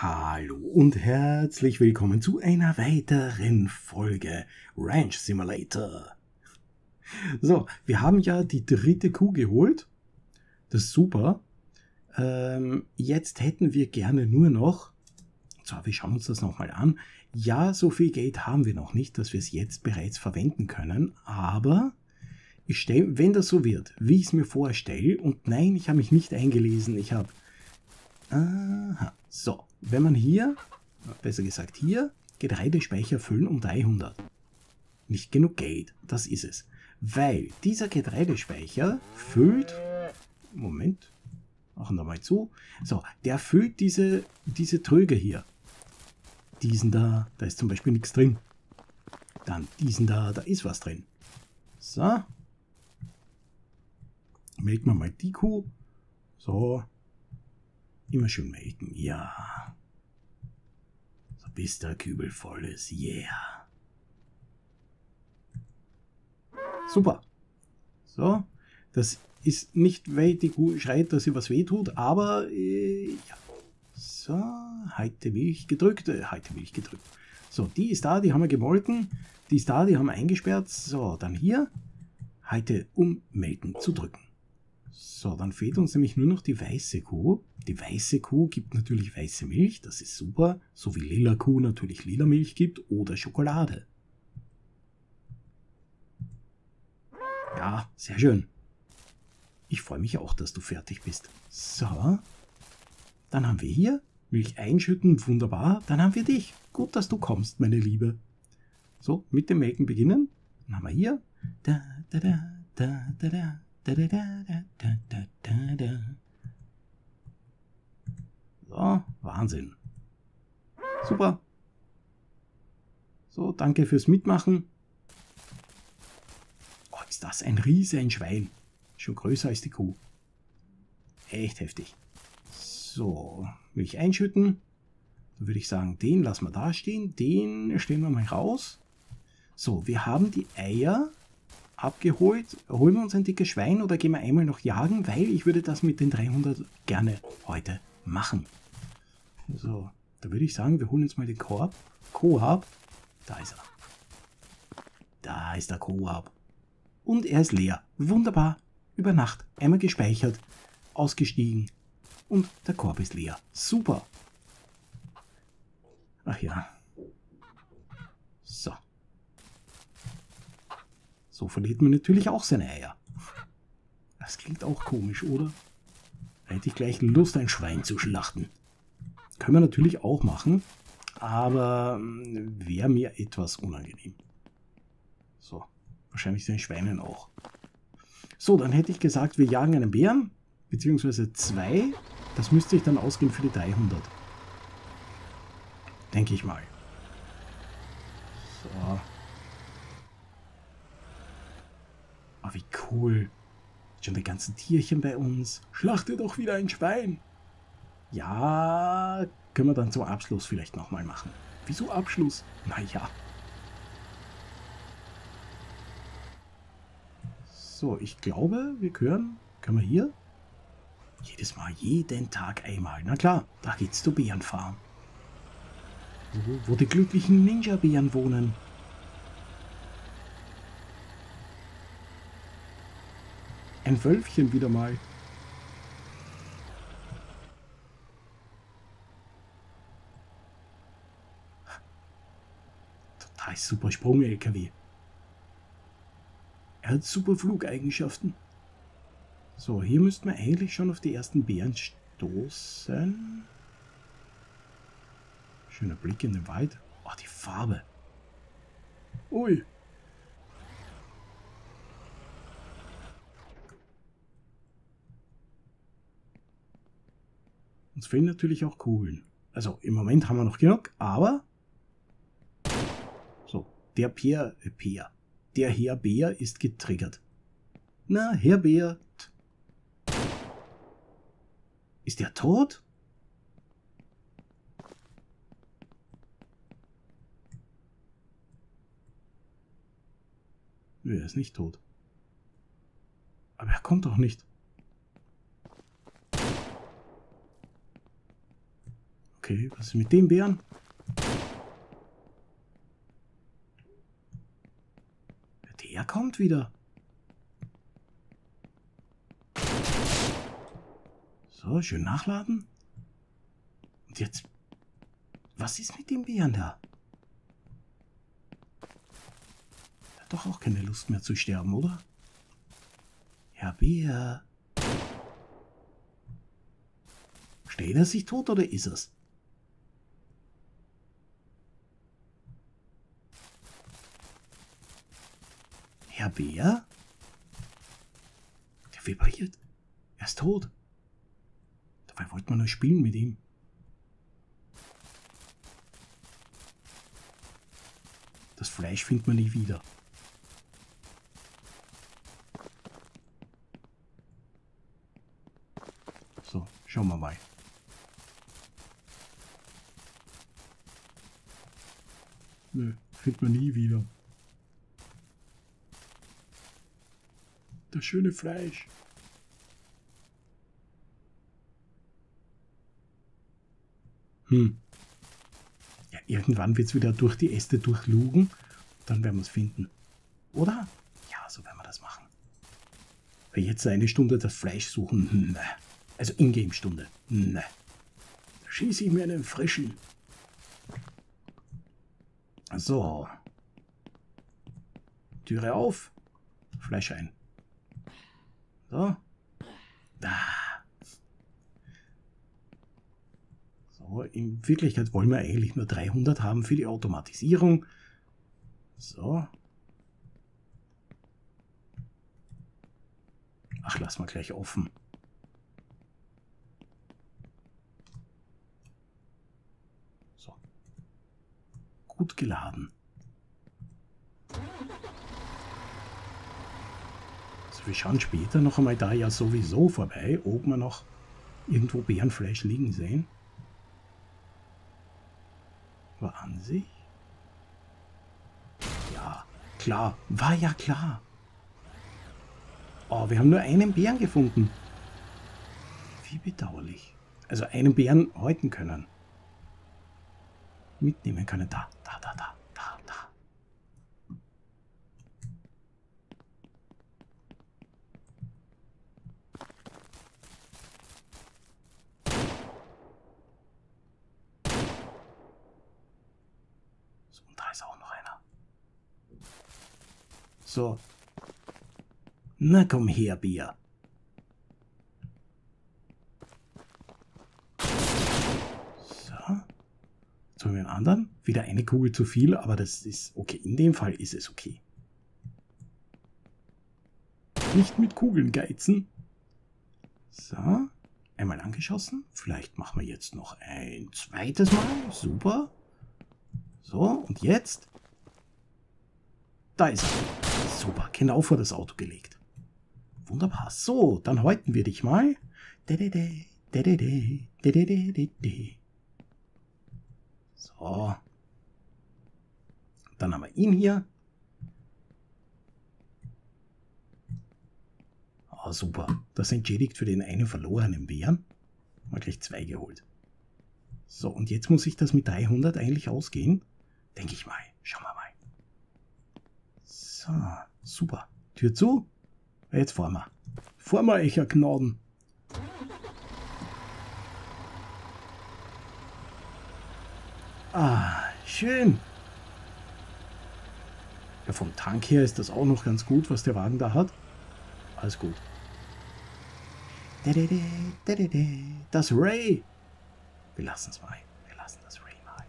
Hallo und herzlich willkommen zu einer weiteren Folge Ranch Simulator. So, wir haben ja die dritte Kuh geholt. Das ist super. Ähm, jetzt hätten wir gerne nur noch, so, wir schauen uns das nochmal an. Ja, so viel Geld haben wir noch nicht, dass wir es jetzt bereits verwenden können, aber ich stell, wenn das so wird, wie ich es mir vorstelle, und nein, ich habe mich nicht eingelesen, ich habe Aha. So, wenn man hier, besser gesagt hier, Getreidespeicher füllen um 300. Nicht genug Geld, das ist es. Weil dieser Getreidespeicher füllt, Moment, machen wir mal zu, so, der füllt diese, diese Tröge hier. Diesen da, da ist zum Beispiel nichts drin. Dann diesen da, da ist was drin. So. Melden wir mal die Kuh. So, Immer schön melken, ja. So bis der Kübel voll ist, yeah. Super. So, das ist nicht, weil die Kuh schreit, dass sie was wehtut, aber äh, ja. So, heute Milch gedrückt, äh, heute Milch gedrückt. So, die ist da, die haben wir gemolken. Die ist da, die haben wir eingesperrt. So, dann hier, heute um Melken zu drücken. So, dann fehlt uns nämlich nur noch die weiße Kuh. Die weiße Kuh gibt natürlich weiße Milch, das ist super, so wie lila Kuh natürlich lila Milch gibt oder Schokolade. Ja, sehr schön. Ich freue mich auch, dass du fertig bist. So, dann haben wir hier Milch einschütten, wunderbar. Dann haben wir dich. Gut, dass du kommst, meine Liebe. So, mit dem Melken beginnen. Dann haben wir hier. Da, da, da, da, da, da. So, Wahnsinn. Super. So, danke fürs Mitmachen. Oh, ist das ein Riese, ein Schwein. Schon größer als die Kuh. Echt heftig. So, will ich einschütten. Dann würde ich sagen, den lassen wir da stehen. Den stellen wir mal raus. So, wir haben die Eier abgeholt. Holen wir uns ein dickes Schwein oder gehen wir einmal noch jagen, weil ich würde das mit den 300 gerne heute machen. So, da würde ich sagen, wir holen uns mal den Korb. Koab. Da ist er. Da ist der Koab. Und er ist leer. Wunderbar. Über Nacht. Einmal gespeichert. Ausgestiegen. Und der Korb ist leer. Super. Ach ja. So. So verliert man natürlich auch seine Eier. Das klingt auch komisch, oder? Da hätte ich gleich Lust, ein Schwein zu schlachten. Können wir natürlich auch machen, aber hm, wäre mir etwas unangenehm. So, wahrscheinlich den Schweinen auch. So, dann hätte ich gesagt, wir jagen einen Bären, beziehungsweise zwei. Das müsste ich dann ausgehen für die 300. Denke ich mal. So, Oh, wie cool. Schon die ganzen Tierchen bei uns. Schlachte doch wieder ein Schwein. Ja, können wir dann zum Abschluss vielleicht nochmal machen. Wieso Abschluss? Naja. So, ich glaube, wir können... Können wir hier? Jedes Mal, jeden Tag einmal. Na klar, da geht's zur Bärenfarm. Wo, wo die glücklichen Ninja-Bären wohnen. Ein Wölfchen wieder mal. Total super Sprung-LKW. Er hat super Flugeigenschaften. So, hier müssten wir eigentlich schon auf die ersten Bären stoßen. Schöner Blick in den Wald. Oh, die Farbe. Ui. Uns fehlen natürlich auch Kugeln. Also im Moment haben wir noch genug, aber... So, der Peer, äh, Peer. Der Herr Bär ist getriggert. Na, Herr Bär. Ist der tot? Nö, er ist nicht tot. Aber er kommt doch nicht. Okay, was ist mit dem Bären? Der kommt wieder. So, schön nachladen. Und jetzt... Was ist mit dem Bären da? Hat doch auch keine Lust mehr zu sterben, oder? Herr Bär. Steht er sich tot oder ist es? Bär? Der vibriert. Er ist tot. Dabei wollte man nur spielen mit ihm. Das Fleisch findet man nie wieder. So, schauen wir mal. Nö, findet man nie wieder. Das schöne Fleisch. Hm. Ja, irgendwann wird es wieder durch die Äste durchlugen. Dann werden wir es finden. Oder? Ja, so werden wir das machen. Weil jetzt eine Stunde das Fleisch suchen, ne. Also Ingame-Stunde, ne. Da schieße ich mir einen frischen. So. Türe auf. Fleisch ein. So. Da. So, in Wirklichkeit wollen wir eigentlich nur 300 haben für die Automatisierung. So. Ach, lass mal gleich offen. So. Gut geladen. Wir schauen später noch einmal da ja sowieso vorbei, ob wir noch irgendwo Bärenfleisch liegen sehen. War an sich? Ja, klar, war ja klar. Oh, wir haben nur einen Bären gefunden. Wie bedauerlich. Also einen Bären häuten können. Mitnehmen können. Da, da, da, da. So. Na komm her, Bier. So. Jetzt haben wir einen anderen. Wieder eine Kugel zu viel, aber das ist okay. In dem Fall ist es okay. Nicht mit Kugeln geizen. So. Einmal angeschossen. Vielleicht machen wir jetzt noch ein zweites Mal. Super. So, und jetzt? Da ist er. Super, genau vor das Auto gelegt. Wunderbar. So, dann häuten wir dich mal. So. Dann haben wir ihn hier. Oh, super. Das entschädigt für den einen verlorenen Bären. Wir gleich zwei geholt. So, und jetzt muss ich das mit 300 eigentlich ausgehen. Denke ich mal. Schauen wir mal. So. Super. Tür zu. Jetzt fahren wir. Fahren wir, Echer Gnaden. Ah, schön. Ja, vom Tank her ist das auch noch ganz gut, was der Wagen da hat. Alles gut. Das Ray. Wir lassen es mal. Wir lassen das Ray mal.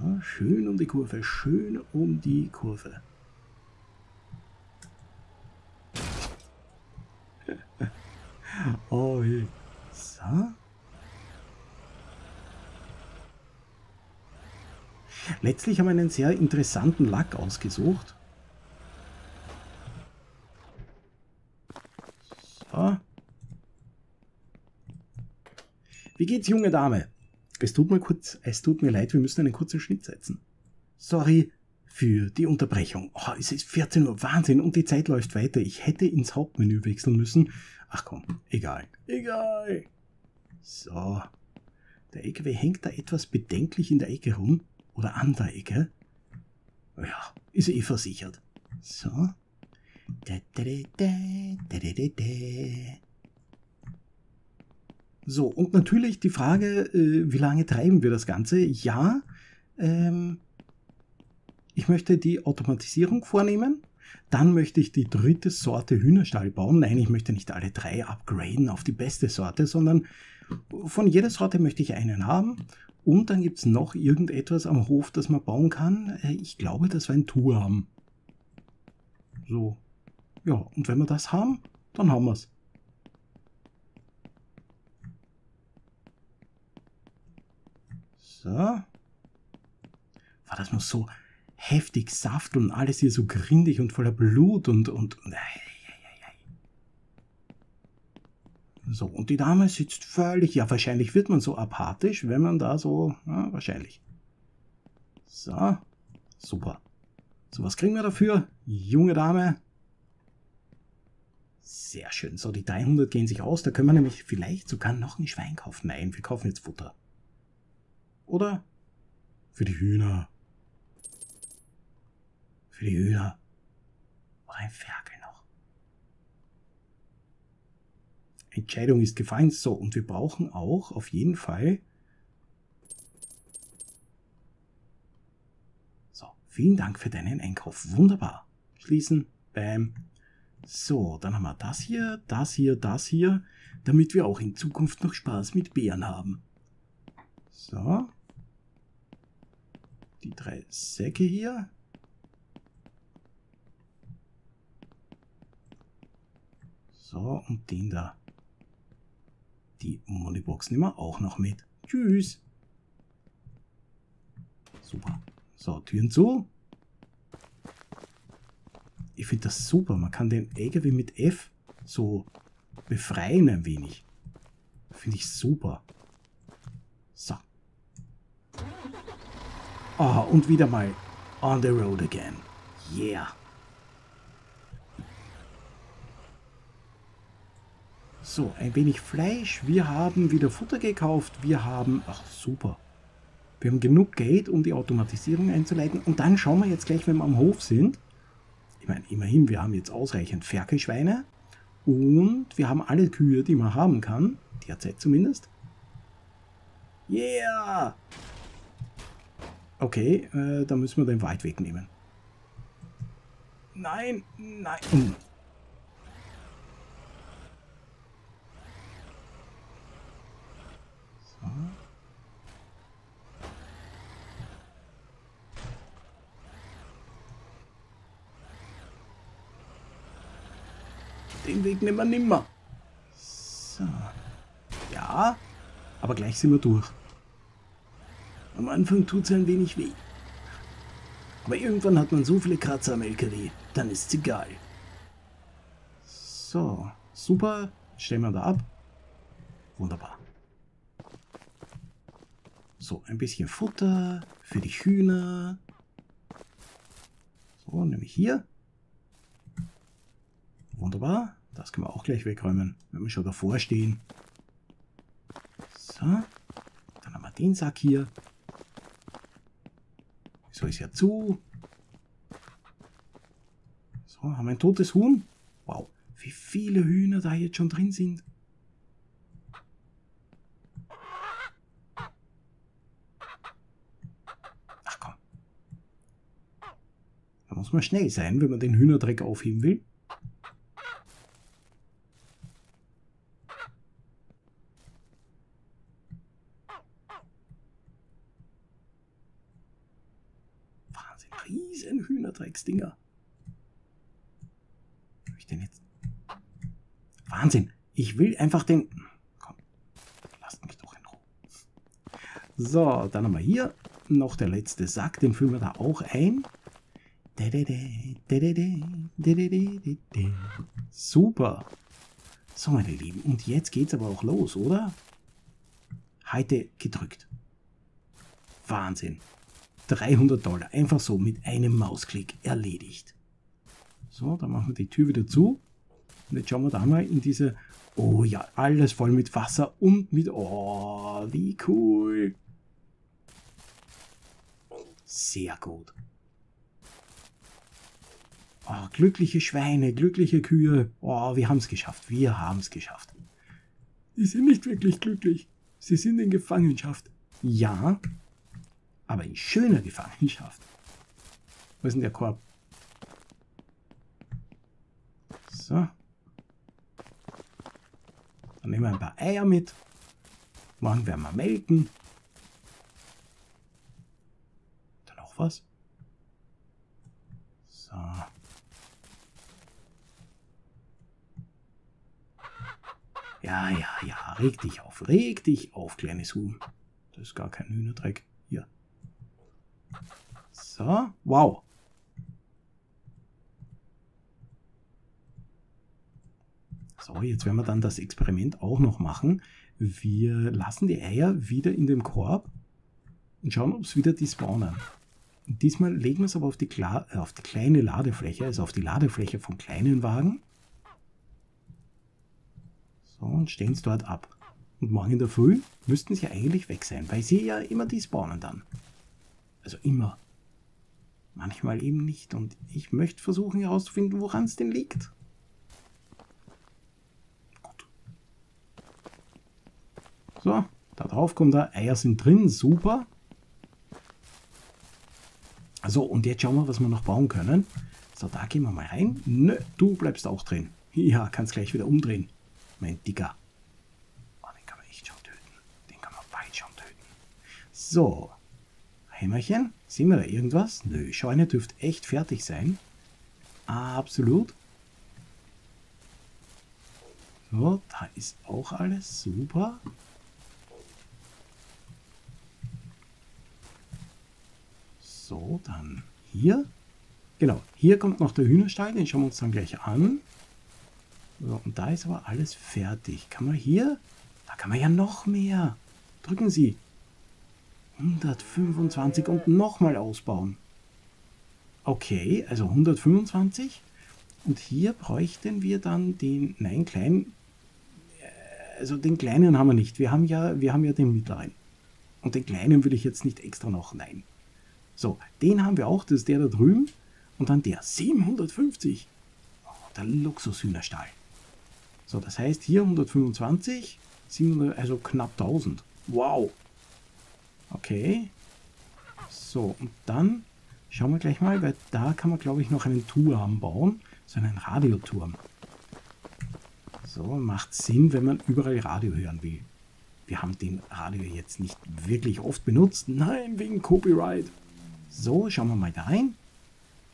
Ja, schön um die Kurve. Schön um die Kurve. oh. So. Letztlich haben wir einen sehr interessanten Lack ausgesucht. So. Wie geht's, junge Dame? Es tut mir kurz, es tut mir leid, wir müssen einen kurzen Schnitt setzen. Sorry, für die Unterbrechung. Oh, es ist 14 Uhr, Wahnsinn, und die Zeit läuft weiter. Ich hätte ins Hauptmenü wechseln müssen. Ach komm, egal. Egal. So. Der LKW hängt da etwas bedenklich in der Ecke rum. Oder an der Ecke. Ja, ist eh versichert. So. Da, da, da, da, da, da, da. So, und natürlich die Frage, äh, wie lange treiben wir das Ganze? Ja, ähm, ich möchte die Automatisierung vornehmen. Dann möchte ich die dritte Sorte Hühnerstall bauen. Nein, ich möchte nicht alle drei upgraden auf die beste Sorte, sondern von jeder Sorte möchte ich einen haben. Und dann gibt es noch irgendetwas am Hof, das man bauen kann. Äh, ich glaube, dass wir ein Tour haben. So. Ja, und wenn wir das haben, dann haben wir es. So. War das noch so heftig Saft und alles hier so grindig und voller Blut und, und, und So, und die Dame sitzt völlig, ja, wahrscheinlich wird man so apathisch, wenn man da so, ja, wahrscheinlich. So, super. So, was kriegen wir dafür? Junge Dame. Sehr schön. So, die 300 gehen sich aus. Da können wir nämlich vielleicht sogar noch ein Schwein kaufen. Nein, wir kaufen jetzt Futter. Oder? Für die Hühner. Für die Hühner. Oder ein Ferkel noch. Entscheidung ist gefallen. So, und wir brauchen auch auf jeden Fall. So, vielen Dank für deinen Einkauf. Wunderbar. Schließen. Bam. So, dann haben wir das hier, das hier, das hier, damit wir auch in Zukunft noch Spaß mit Bären haben. So. Die drei Säcke hier. So, und den da. Die Moneybox nehmen wir auch noch mit. Tschüss. Super. So, Türen zu. Ich finde das super. Man kann den LKW mit F so befreien ein wenig. Finde ich super. So. Ah, und wieder mal on the road again. Yeah. So, ein wenig Fleisch. Wir haben wieder Futter gekauft. Wir haben... Ach, super. Wir haben genug Geld, um die Automatisierung einzuleiten. Und dann schauen wir jetzt gleich, wenn wir am Hof sind. Ich meine, immerhin, wir haben jetzt ausreichend Ferkelschweine. Und wir haben alle Kühe, die man haben kann. Derzeit zumindest. Yeah! Okay, äh, da müssen wir den Wald wegnehmen. Nein, nein. So. Den Weg nehmen wir nimmer. So. Ja, aber gleich sind wir durch. Am Anfang tut es ein wenig weh. Aber irgendwann hat man so viele Kratzer am LKW, dann ist es egal. So, super. Stellen wir da ab. Wunderbar. So, ein bisschen Futter für die Hühner. So, nämlich hier. Wunderbar. Das können wir auch gleich wegräumen, wenn wir schon davor stehen. So. Dann haben wir den Sack hier. So ist ja zu. So, haben wir ein totes Huhn. Wow, wie viele Hühner da jetzt schon drin sind. Ach komm. Da muss man schnell sein, wenn man den Hühnerdreck aufheben will. riesen Hühnerdrecksdinger. Hab ich den jetzt? Wahnsinn. Ich will einfach den... Komm, lasst mich doch in Ruhe. So, dann haben wir hier noch der letzte Sack. Den füllen wir da auch ein. Super. So, meine Lieben. Und jetzt geht's aber auch los, oder? Heute gedrückt. Wahnsinn. 300 Dollar. Einfach so mit einem Mausklick erledigt. So, dann machen wir die Tür wieder zu. Und jetzt schauen wir da mal in diese Oh ja, alles voll mit Wasser und mit... Oh, wie cool. Sehr gut. Oh, glückliche Schweine, glückliche Kühe. Oh, wir haben es geschafft. Wir haben es geschafft. Die sind nicht wirklich glücklich. Sie sind in Gefangenschaft. Ja, aber in schöner Gefangenschaft. Wo ist denn der Korb? So. Dann nehmen wir ein paar Eier mit. Morgen werden wir melken. Da noch was? So. Ja, ja, ja, reg dich auf, reg dich auf, kleines Huhn. Das ist gar kein Hühnerdreck. So, wow. So, jetzt werden wir dann das Experiment auch noch machen. Wir lassen die Eier wieder in dem Korb und schauen, ob es wieder die spawnen. Diesmal legen wir es aber auf die, äh, auf die kleine Ladefläche, also auf die Ladefläche vom kleinen Wagen. So, und stellen es dort ab. Und morgen in der Früh müssten sie eigentlich weg sein, weil sie ja immer die spawnen dann. Also immer. Manchmal eben nicht. Und ich möchte versuchen herauszufinden, woran es denn liegt. So, da drauf kommt er. Eier sind drin, super. So, und jetzt schauen wir, was wir noch bauen können. So, da gehen wir mal rein. Nö, du bleibst auch drin. Ja, kannst gleich wieder umdrehen. Mein Dicker. Oh, den kann man echt schon töten. Den kann man bald schon töten. So. Hämmerchen. Sehen wir da irgendwas? Nö, Scheune dürfte echt fertig sein. Absolut. So, da ist auch alles super. So, dann hier. Genau, hier kommt noch der Hühnerstall, den schauen wir uns dann gleich an. So, und da ist aber alles fertig. Kann man hier? Da kann man ja noch mehr. Drücken Sie. 125 und nochmal ausbauen. Okay, also 125. Und hier bräuchten wir dann den, nein, kleinen, äh, also den kleinen haben wir nicht. Wir haben ja, wir haben ja den mittleren. Und den kleinen würde ich jetzt nicht extra noch, nein. So, den haben wir auch, das ist der da drüben. Und dann der 750. Oh, der Luxushühnerstall. So, das heißt hier 125, 700, also knapp 1000. Wow. Okay. So, und dann schauen wir gleich mal, weil da kann man, glaube ich, noch einen Turm bauen. So einen Radioturm. So, macht Sinn, wenn man überall Radio hören will. Wir haben den Radio jetzt nicht wirklich oft benutzt. Nein, wegen Copyright. So, schauen wir mal da rein.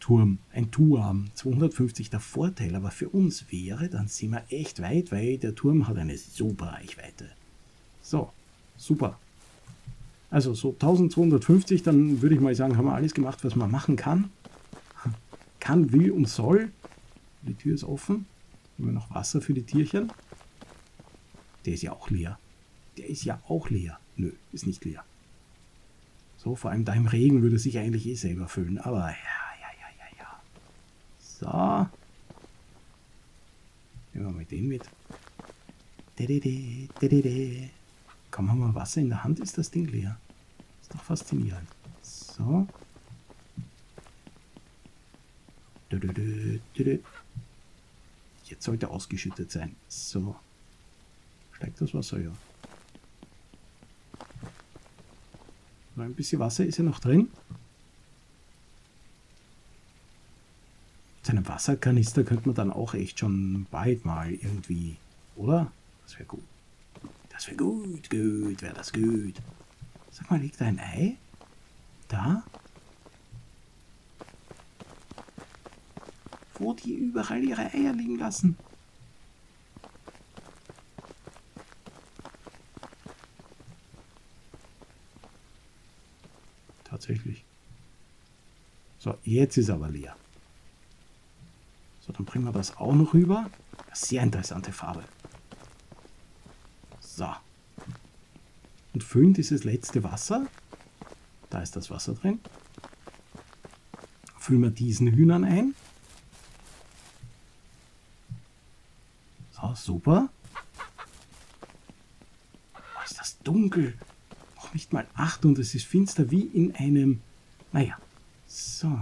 Turm, ein Turm, 250 der Vorteil, aber für uns wäre, dann sind wir echt weit, weil der Turm hat eine super Reichweite. So, super. Also so 1250, dann würde ich mal sagen, haben wir alles gemacht, was man machen kann. Kann, will und soll. Die Tür ist offen. Wir noch Wasser für die Tierchen? Der ist ja auch leer. Der ist ja auch leer. Nö, ist nicht leer. So, vor allem da im Regen würde sich eigentlich eh selber füllen. Aber ja, ja, ja, ja, ja. So. Nehmen wir mal den mit. Komm, haben wir Wasser in der Hand, ist das Ding leer. Ist doch faszinierend. So. Jetzt sollte ausgeschüttet sein. So. Steigt das Wasser ja. Ein bisschen Wasser ist ja noch drin. Mit einem Wasserkanister könnte man dann auch echt schon bald mal irgendwie, oder? Das wäre gut. Das wäre gut, gut, wäre das gut. Sag mal, liegt da ein Ei? Da? Wo die überall ihre Eier liegen lassen. tatsächlich. So, jetzt ist aber leer. So, dann bringen wir das auch noch rüber. Sehr interessante Farbe. So. Und füllen dieses letzte Wasser. Da ist das Wasser drin. Füllen wir diesen Hühnern ein. So, super. Oh, ist das dunkel. Noch nicht mal acht und es ist finster wie in einem... Naja. So.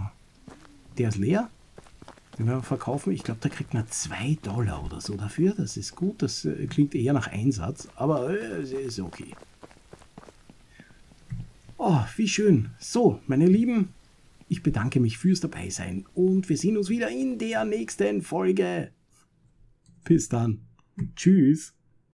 Der ist leer. Den wir verkaufen. Ich glaube, da kriegt man zwei Dollar oder so dafür. Das ist gut. Das äh, klingt eher nach Einsatz, aber äh, ist okay. Oh, wie schön. So, meine Lieben, ich bedanke mich fürs Dabeisein und wir sehen uns wieder in der nächsten Folge. Bis dann. Tschüss.